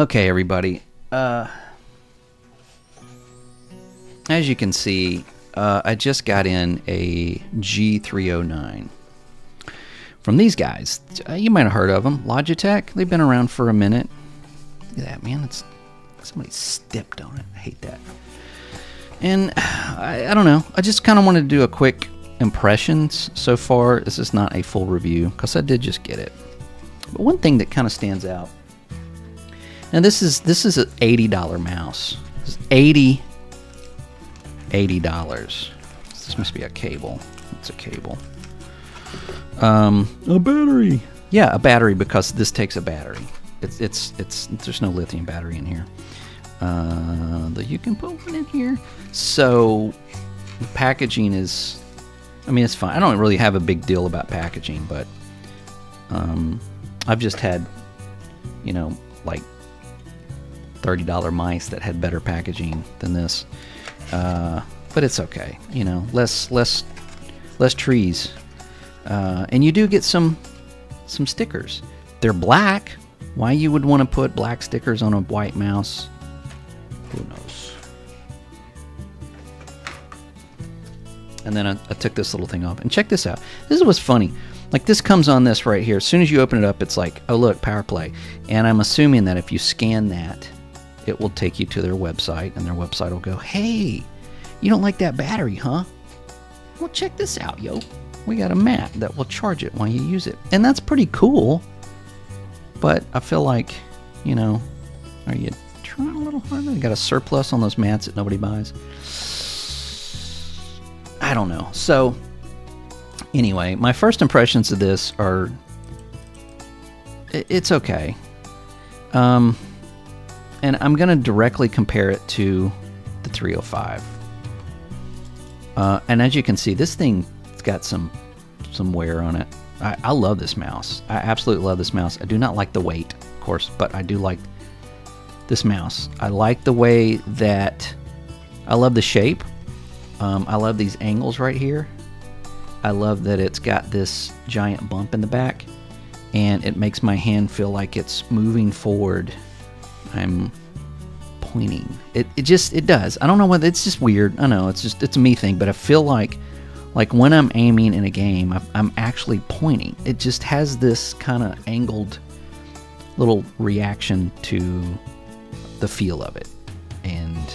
Okay, everybody. Uh, as you can see, uh, I just got in a G309 from these guys. Uh, you might have heard of them, Logitech. They've been around for a minute. Look at that, man. It's somebody stepped on it. I hate that. And I, I don't know. I just kind of wanted to do a quick impressions so far. This is not a full review because I did just get it. But one thing that kind of stands out now this is this is an eighty dollar mouse. This is eighty eighty dollars. This must be a cable. It's a cable. Um, a battery. Yeah, a battery because this takes a battery. It's it's it's there's no lithium battery in here. Uh, that you can put one in here. So the packaging is. I mean, it's fine. I don't really have a big deal about packaging, but um, I've just had, you know, like $30 mice that had better packaging than this. Uh, but it's okay, you know, less less less trees. Uh, and you do get some some stickers. They're black. Why you would want to put black stickers on a white mouse? Who knows? And then I, I took this little thing off. And check this out. This is what's funny. Like this comes on this right here. As soon as you open it up, it's like, oh look, power play. And I'm assuming that if you scan that, it will take you to their website, and their website will go, hey, you don't like that battery, huh? Well, check this out, yo. We got a mat that will charge it while you use it. And that's pretty cool. But I feel like, you know, are you trying a little harder? You got a surplus on those mats that nobody buys? I don't know. So, anyway, my first impressions of this are it's okay. Um, and I'm going to directly compare it to the 305. Uh, and as you can see, this thing's got some some wear on it. I, I love this mouse. I absolutely love this mouse. I do not like the weight, of course, but I do like this mouse. I like the way that I love the shape. Um, I love these angles right here. I love that it's got this giant bump in the back and it makes my hand feel like it's moving forward I'm pointing. It, it just it does. I don't know what it's just weird. I know it's just it's a me thing, but I feel like like when I'm aiming in a game, I'm actually pointing. It just has this kind of angled little reaction to the feel of it, and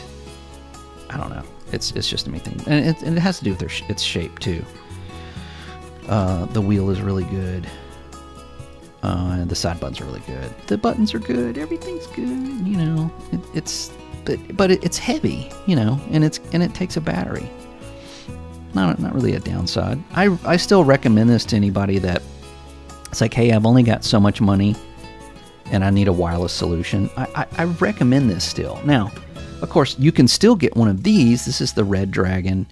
I don't know. It's it's just a me thing, and it, and it has to do with sh- its shape too. Uh, the wheel is really good. Uh, the side buttons are really good. The buttons are good. Everything's good. You know, it, it's but but it, it's heavy. You know, and it's and it takes a battery. Not not really a downside. I I still recommend this to anybody that it's like, hey, I've only got so much money, and I need a wireless solution. I I, I recommend this still. Now, of course, you can still get one of these. This is the Redragon.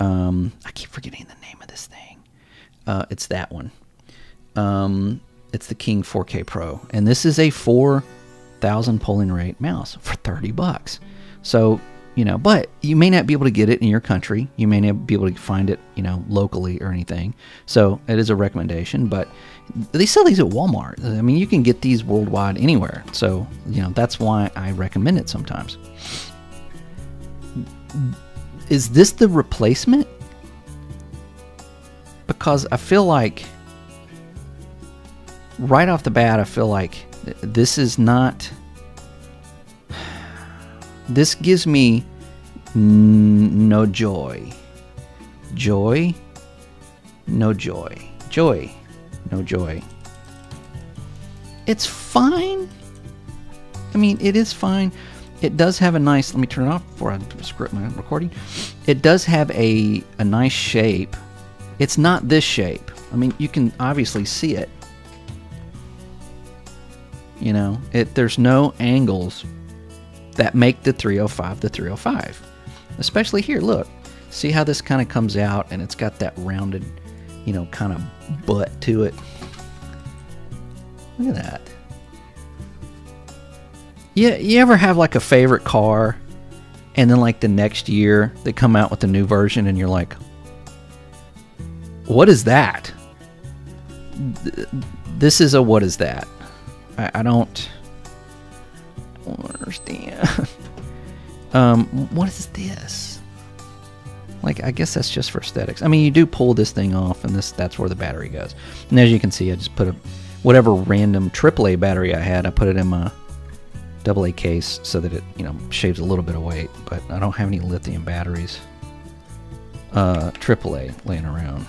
Um, I keep forgetting the name of this thing. Uh, it's that one. Um, it's the King 4K Pro, and this is a 4,000 polling rate mouse for 30 bucks. So you know, but you may not be able to get it in your country. You may not be able to find it, you know, locally or anything. So it is a recommendation, but they sell these at Walmart. I mean, you can get these worldwide anywhere. So, you know, that's why I recommend it sometimes. Is this the replacement? Because I feel like right off the bat, I feel like this is not this gives me no joy. Joy, no joy. Joy, no joy. It's fine. I mean, it is fine. It does have a nice. Let me turn it off before I script my recording. It does have a a nice shape. It's not this shape. I mean, you can obviously see it. You know, it there's no angles that make the 305 the 305. Especially here, look. See how this kind of comes out and it's got that rounded, you know, kind of butt to it. Look at that. Yeah, you ever have like a favorite car and then like the next year they come out with a new version and you're like, what is that? This is a what is that? I, I don't, understand. um, what is this? Like, I guess that's just for aesthetics. I mean, you do pull this thing off, and this that's where the battery goes. And as you can see, I just put a whatever random AAA battery I had, I put it in my AA case so that it, you know, shaves a little bit of weight. But I don't have any lithium batteries, uh, AAA laying around.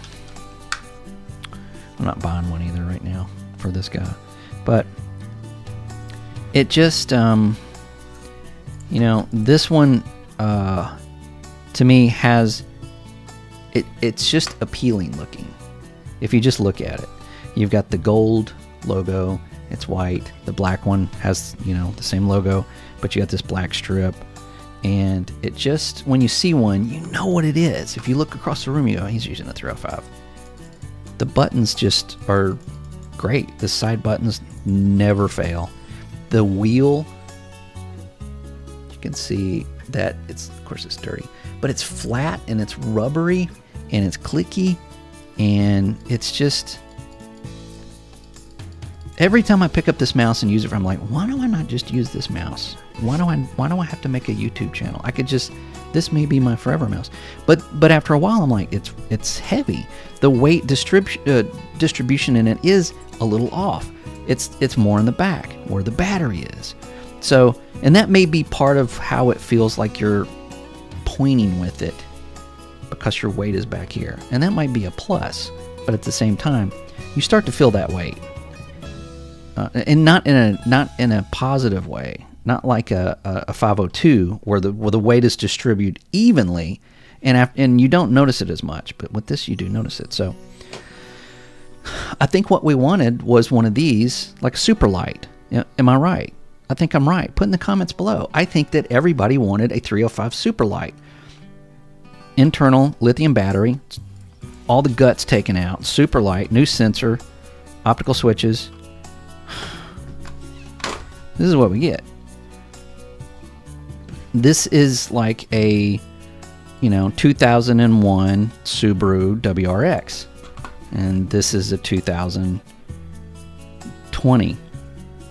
I'm not buying one either right now for this guy, but it just, um, you know, this one, uh, to me has it. It's just appealing looking. If you just look at it, you've got the gold logo. It's white. The black one has, you know, the same logo, but you got this black strip. And it just, when you see one, you know what it is. If you look across the room, you go, he's using a 305. The buttons just are great. The side buttons never fail. The wheel, you can see that it's, of course, it's dirty, but it's flat and it's rubbery and it's clicky and it's just every time I pick up this mouse and use it, I'm like, why do I not just use this mouse? Why do I why do I have to make a YouTube channel? I could just this may be my forever mouse. But but after a while, I'm like, it's it's heavy. The weight distribution uh, distribution in it is a little off. It's it's more in the back where the battery is. So and that may be part of how it feels like you're pointing with it because your weight is back here, and that might be a plus. But at the same time, you start to feel that weight uh, and not in a not in a positive way, not like a, a, a 502 where the where the weight is distributed evenly, and and you don't notice it as much. But with this, you do notice it. So I think what we wanted was one of these, like a super light. Am I right? I think I'm right. Put in the comments below. I think that everybody wanted a 305 super light. Internal lithium battery, all the guts taken out, super light, new sensor, optical switches, this is what we get. This is like a, you know, 2001 Subaru WRX. And this is a 2020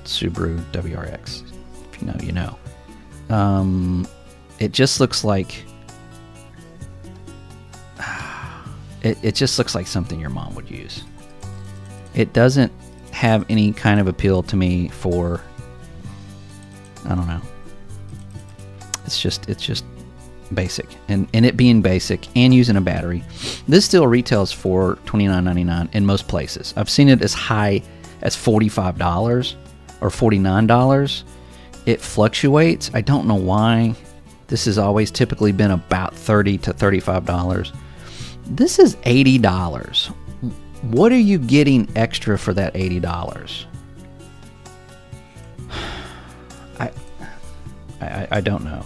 Subaru WRX. If you know, you know. Um, it just looks like. It, it just looks like something your mom would use. It doesn't have any kind of appeal to me for I don't know. It's just it's just basic, and and it being basic and using a battery, this still retails for twenty nine ninety nine in most places. I've seen it as high as forty five dollars or forty nine dollars. It fluctuates. I don't know why. This has always typically been about 30 to thirty five dollars. This is eighty dollars. What are you getting extra for that eighty dollars? I, I, don't know.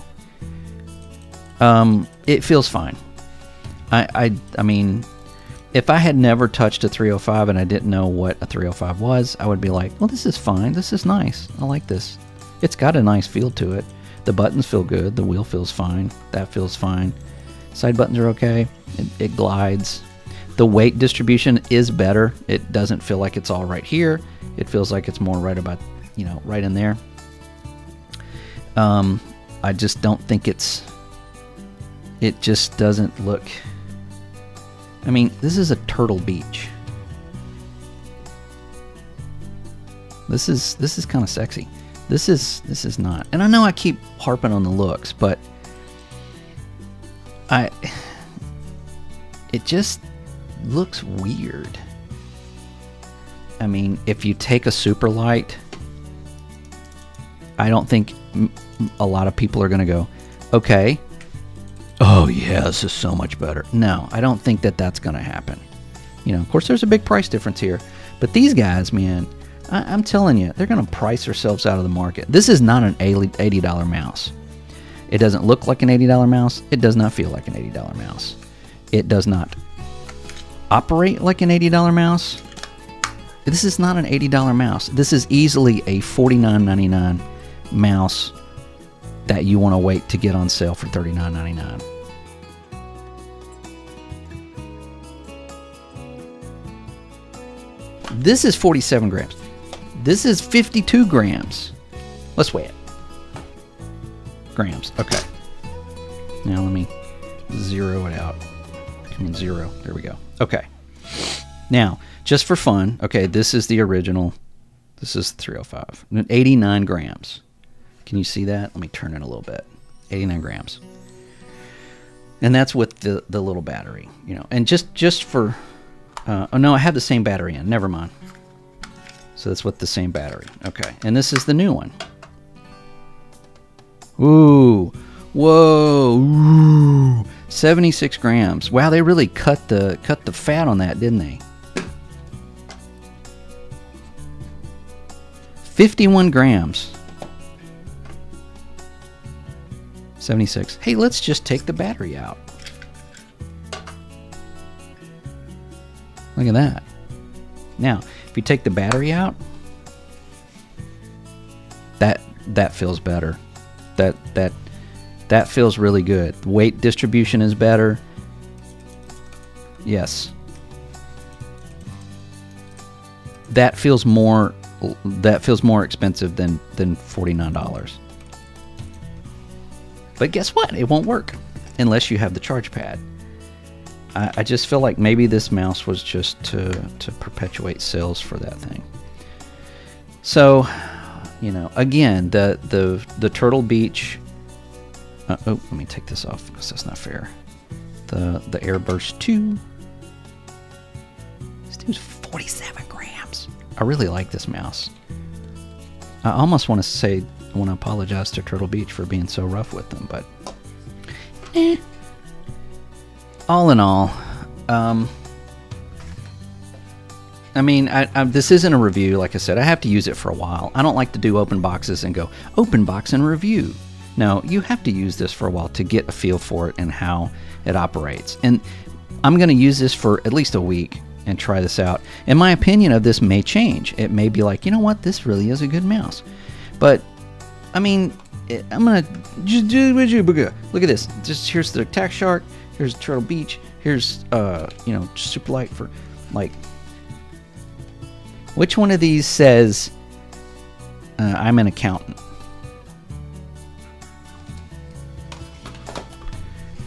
Um, it feels fine. I, I, I mean, if I had never touched a 305 and I didn't know what a 305 was, I would be like, well, this is fine. This is nice. I like this. It's got a nice feel to it. The buttons feel good. The wheel feels fine. That feels fine. Side buttons are okay. It, it glides. The weight distribution is better. It doesn't feel like it's all right here. It feels like it's more right about, you know, right in there. Um, I just don't think it's. It just doesn't look. I mean, this is a Turtle Beach. This is this is kind of sexy. This is this is not. And I know I keep harping on the looks, but I it just looks weird. I mean, if you take a super light, I don't think a lot of people are going to go, okay, oh yeah, this is so much better. No, I don't think that that's going to happen. You know, of course, there's a big price difference here, but these guys, man, I, am telling you, they're going to price themselves out of the market. This is not an $80 mouse. It doesn't look like an $80 mouse. It does not feel like an $80 mouse. It does not operate like an $80 mouse. This is not an $80 mouse. This is easily a $49.99 mouse that you want to wait to get on sale for $39.99. This is 47 grams. This is 52 grams. Let's weigh it. Grams. Okay. Now let me zero it out. Come on, zero. There we go. Okay. Now, just for fun, okay, this is the original. This is 305. 89 grams. Can you see that? Let me turn it a little bit. 89 grams. And that's with the, the little battery, you know. And just just for, uh, oh no, I have the same battery in. Never mind. So that's with the same battery. Okay. And this is the new one. Ooh. Whoa. Ooh. 76 grams. Wow, they really cut the cut the fat on that, didn't they? 51 grams. 76. Hey, let's just take the battery out. Look at that. Now, if you take the battery out, that that feels better. That that that feels really good. The weight distribution is better. Yes. That feels more that feels more expensive than than $49. But guess what? It won't work unless you have the charge pad. I, I just feel like maybe this mouse was just to, to perpetuate sales for that thing. So, you know, again, the the the Turtle Beach. Uh, oh, let me take this off because that's not fair. The the Airburst Two. This dude's 47 grams. I really like this mouse. I almost want to say I want to apologize to Turtle Beach for being so rough with them, but eh. All in all, um, I mean, I, I, this isn't a review. Like I said, I have to use it for a while. I don't like to do open boxes and go open box and review. No, you have to use this for a while to get a feel for it and how it operates. And I'm going to use this for at least a week and try this out. And my opinion of this may change. It may be like, you know what, this really is a good mouse. But I mean, I'm gonna look at this. Just here's the Attack Shark. Here's Turtle Beach. Here's uh, you know, super light for like. Which one of these says uh, I'm an accountant?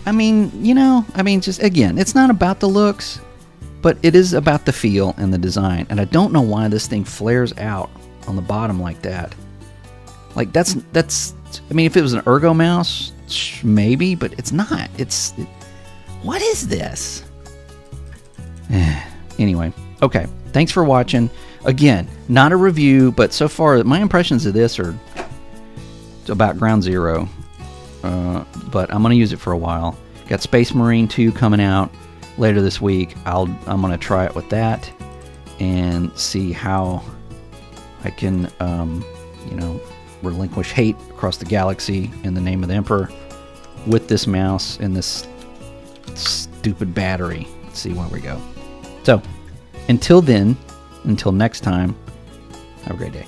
I mean, you know, I mean, just again, it's not about the looks, but it is about the feel and the design. And I don't know why this thing flares out on the bottom like that. Like that's that's. I mean, if it was an ergo mouse, maybe, but it's not. It's. It, what is this? anyway, okay. Thanks for watching. Again, not a review, but so far my impressions of this are about ground zero. Uh, but I'm gonna use it for a while. Got Space Marine 2 coming out later this week. I'll I'm gonna try it with that and see how I can um, you know relinquish hate across the galaxy in the name of the Emperor with this mouse and this stupid battery. Let's see where we go. So, until then, until next time, have a great day.